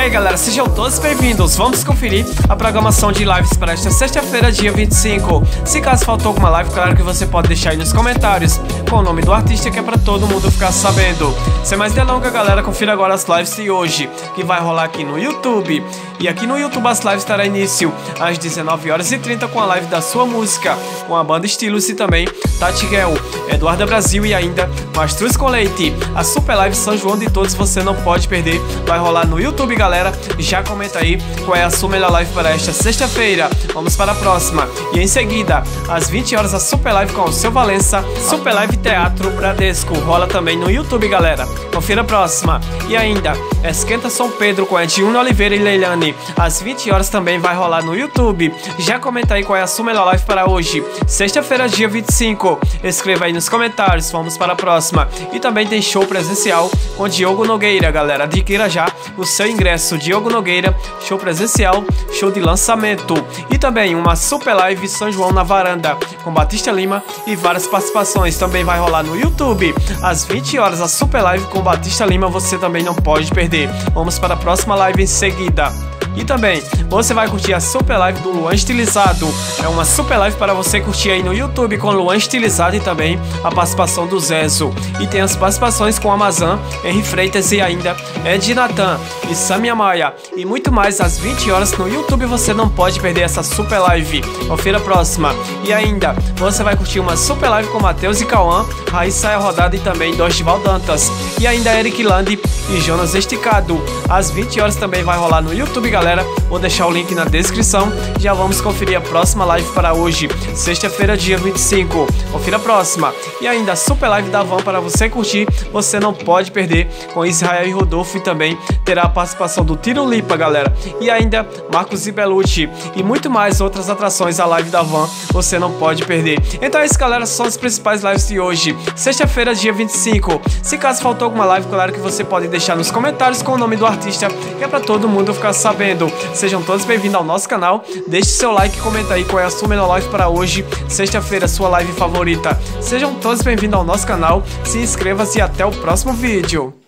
E aí galera, sejam todos bem-vindos. Vamos conferir a programação de lives para esta sexta-feira, dia 25. Se caso faltou alguma live, claro que você pode deixar aí nos comentários com o nome do artista que é para todo mundo ficar sabendo. Sem mais delongas, galera, confira agora as lives de hoje, que vai rolar aqui no YouTube. E aqui no YouTube as lives estará início às 19 horas e 30 com a live da sua música, com a banda Estilos e também Tati Guel, Eduardo Brasil e ainda Mastruz com Leite. A Super Live São João de Todos você não pode perder. Vai rolar no YouTube, galera. Já comenta aí qual é a sua melhor live para esta sexta-feira. Vamos para a próxima. E em seguida, às 20 horas, a Super Live com o seu Valença, Super Live Teatro Bradesco. Rola também no YouTube, galera. Confira a próxima. E ainda, Esquenta São Pedro com Edilno Oliveira e Leilani. Às 20 horas também vai rolar no YouTube. Já comenta aí qual é a sua melhor live para hoje. Sexta-feira, dia 25. Escreva aí nos comentários. Vamos para a próxima. E também tem show presencial com Diogo Nogueira, galera. Adquira já o seu ingresso. Diogo Nogueira, show presencial, show de lançamento. E também uma super live São João na varanda com Batista Lima e várias participações. Também vai rolar no YouTube. Às 20 horas, a super live com Batista Lima você também não pode perder. Vamos para a próxima live em seguida. E também, você vai curtir a super live do Luan Estilizado. É uma super live para você curtir aí no YouTube com Luan Estilizado e também a participação do Zezo. E tem as participações com Amazon, Henry Freitas e ainda Ed Natan e Samia Maia. E muito mais às 20 horas no YouTube você não pode perder essa super live. Confira próxima. E ainda, você vai curtir uma super live com Matheus e Cauã, Raíssa Rodada e também Dorival Dantas. E ainda Eric Landi e Jonas Esticado. Às 20 horas também vai rolar no YouTube, galera. Vou deixar o link na descrição. Já vamos conferir a próxima live para hoje, sexta-feira, dia 25. Confira a próxima. E ainda a super live da Van para você curtir, você não pode perder com Israel e Rodolfo e também terá a participação do Tiro Lipa, galera. E ainda Marcos e Belucci e muito mais outras atrações a live da Van, você não pode perder. Então é isso, galera, são as principais lives de hoje, sexta-feira, dia 25. Se caso faltou alguma live, claro que você pode deixar nos comentários com o nome do artista, que é para todo mundo ficar sabendo. Sejam todos bem-vindos ao nosso canal. Deixe seu like e comenta aí qual é a sua melhor live para hoje, sexta-feira, sua live favorita. Sejam todos bem-vindos ao nosso canal. Se inscreva-se e até o próximo vídeo.